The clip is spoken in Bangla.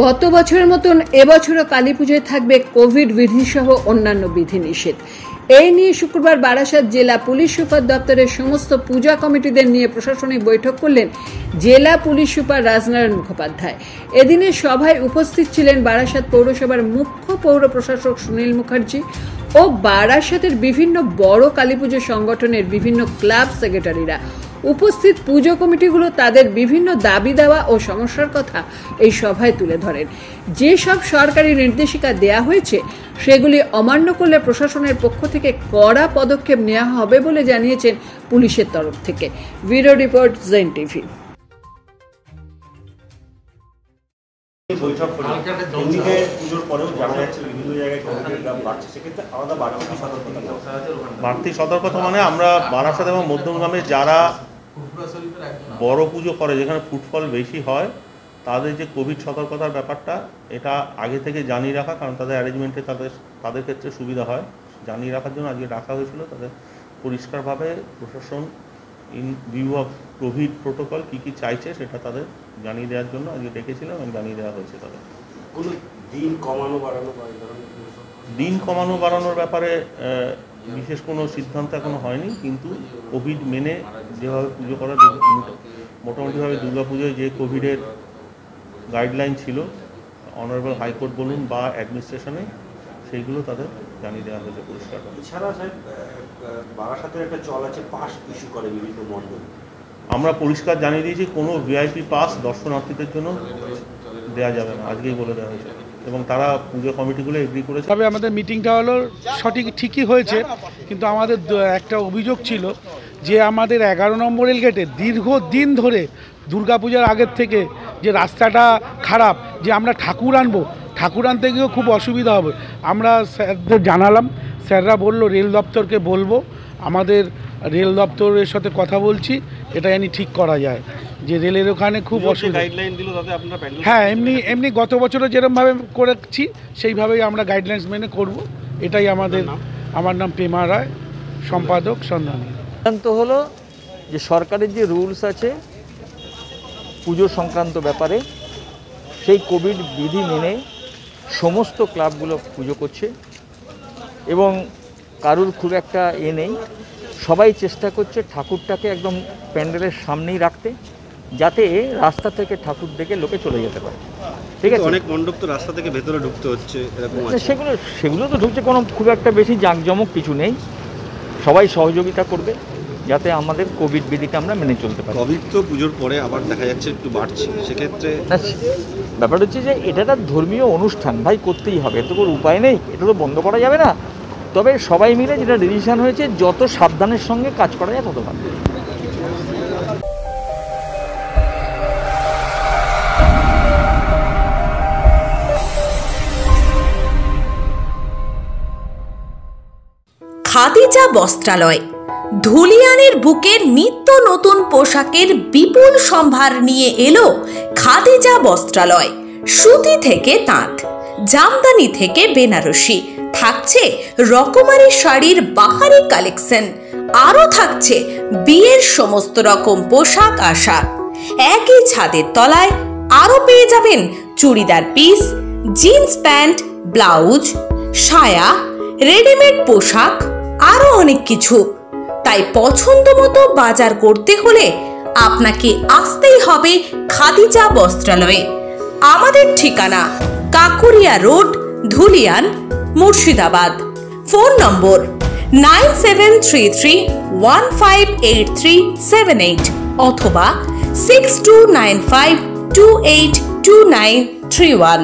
গত বছরের মতন এবছরও কালী পুজোয় থাকবে কোভিড বিধিসহ অন্যান্য বিধিনিষেধ। এই নিয়ে শুক্রবার বারাসাত জেলা পুলিশ সুপার দপ্তরের সমস্ত পূজা কমিটিদের নিয়ে প্রশাসনিক বৈঠক করলেন জেলা পুলিশ সুপার রাজনারায়ণ মুখোপাধ্যায়। এদিনের সভায় উপস্থিত ছিলেন বারাসাত পৌরসভার মুখ্য পৌর প্রশাসক সুনীল মুখার্জি ও বারাসাতের বিভিন্ন বড় কালী পুজো সংগঠনের বিভিন্ন ক্লাব সেক্রেটারিরা। উপস্থিত পুজো কমিটিগুলো তাদের বিভিন্ন দাবি দেওয়া ও সমস্যার কথা এই সভায় তুলে ধরেন। যেসব সরকারি নির্দেশিকা দেয়া হয়েছে সেগুলি অমান্য করলে প্রশাসনের পক্ষ থেকে কড়া পদক্ষেপ নেওয়া হবে বলে জানিয়েছেন পুলিশের তরফ থেকে। ভিডিও রিপোর্ট জেন টিভি। বৈঠক করি এমনিতে পুজোর পরেও জানা যাচ্ছে বিভিন্ন জায়গায় কোভিডের দাম বাড়ছে সেক্ষেত্রে আলাদা বাড়তি সতর্কতা বাড়তি সতর্কতা মানে আমরা বারাসাত এবং মধ্যমগ্রামে যারা বড় পুজো করে যেখানে ফুটফল বেশি হয় তাদের যে কোভিড সতর্কতার ব্যাপারটা এটা আগে থেকে জানিয়ে রাখা কারণ তাদের অ্যারেঞ্জমেন্টে তাদের তাদের ক্ষেত্রে সুবিধা হয়। জানিয়ে রাখার জন্য আজকে রাখা হয়েছিল তাদের পরিষ্কারভাবে প্রশাসন in view of Covid protocol কী কী চাইছে সেটা তাদের জানিয়ে দেওয়ার জন্য আজকে ডেকেছিলাম এবং জানিয়ে দেওয়া হয়েছে তাদের। দিন কমানো বাড়ানো দিন কমানো বাড়ানোর ব্যাপারে বিশেষ কোনো সিদ্ধান্ত এখনও হয়নি কিন্তু কোভিড মেনে যেভাবে পুজো করা মোটামুটিভাবে দুর্গা পুজোয় যে কোভিডের গাইডলাইন ছিল অনারেবল হাইকোর্ট বলুন বা অ্যাডমিনিস্ট্রেশনে সেইগুলো তাদের জানিয়ে দেওয়া হয়েছে পরিষ্কার। এছাড়া বারাসাতের একটা চল আছে পাস ইস্যু করে বিভিন্ন আমরা পরিষ্কার জানিয়ে দিয়েছি কোনো ভিআইপি পাস দর্শনার্থীদের জন্য দেওয়া যাবে না, আজকেই বলে দেওয়া হয়েছে। এবং তারা পুজো কমিটিগুলো এগ্রি করেছে। তবে আমাদের মিটিংটা হলো সঠিক, ঠিকই হয়েছে, কিন্তু আমাদের একটা অভিযোগ ছিল যে আমাদের এগারো নম্বর রেলগেটে দীর্ঘদিন ধরে দুর্গাপূজার আগের থেকে যে রাস্তাটা খারাপ, যে আমরা ঠাকুর আনব, ঠাকুর আনতে গিয়েও খুব অসুবিধা হবে। আমরা স্যারদের জানালাম, স্যাররা বলল, রেল দপ্তরকে বলব, আমাদের রেল দপ্তরের সাথে কথা বলছি এটা জানি ঠিক করা যায় যে রেলের ওখানে খুব অসুবিধা। গাইডলাইন দিল তাতে আপনারা প্যান্ডেল হ্যাঁ এমনি এমনি গত বছরও যেরকমভাবে করেছি সেইভাবেই আমরা গাইডলাইন্স মেনে করব। এটাই আমাদের আমার নাম পেমা রায় সম্পাদক সন্ধানী। সিদ্ধান্ত হলো যে সরকারের যে রুলস আছে পুজো সংক্রান্ত ব্যাপারে সেই কোভিড বিধি মেনে সমস্ত ক্লাবগুলো পুজো করছে। এবং কারুর খুব একটা এ নেই। সবাই চেষ্টা করছে ঠাকুরটাকে একদম প্যান্ডেলের সামনেই রাখতে যাতে রাস্তা থেকে ঠাকুর দেখে লোকে চলে যেতে পারে। ঠিক আছে? অনেক মণ্ডপ তো রাস্তা থেকে ভেতরে ঢুকতে হচ্ছে এরকম সেগুলো সেগুলো তো ঢুকছে কোনো খুব একটা বেশি জাঁকজমক কিছু নেই। সবাই সহযোগিতা করবে যাতে আমাদের কোভিড বিধিটা আমরা মেনে চলতে পারি। কোভিড তো পুজোর পরে আবার দেখা যাচ্ছে একটু বাড়ছে সেক্ষেত্রে ব্যাপার হচ্ছে যে এটা একটা ধর্মীয় অনুষ্ঠান ভাই করতেই হবে এত কোনো উপায় নেই এটা তো বন্ধ করা যাবে না। তবে সবাই মিলে যেটা ডিসিশন হয়েছে, যত সাবধানের সঙ্গে কাজ করা যায় তত ভালো। খাদিজা বস্ত্রালয়, ধুলিয়ানের বুকে নিত্য নতুন পোশাকের বিপুল সম্ভার নিয়ে এলো খাদিজা বস্ত্রালয়, সুতি থেকে তাঁত। জামদানি থেকে বেনারসি। থাকছে রকমারি শাড়ির বাহারি কালেকশন। আরও থাকছে বিয়ের সমস্ত রকম পোশাক আশাক। একই ছাদের তলায় আরও পেয়ে যাবেন churidar piece, jeans pant, blouse, সায়া, রেডিমেড পোশাক, আরও অনেক কিছু। তাই পছন্দ মতো বাজার করতে হলে আপনাকে আসতেই হবে খাদিজা বস্ত্রালয়ে। আমাদের ঠিকানা Kakuria road, Dhulian, Murshidabad. Phone number nine seven three three one five eight three seven eight অথবা six two nine five two eight two nine three one.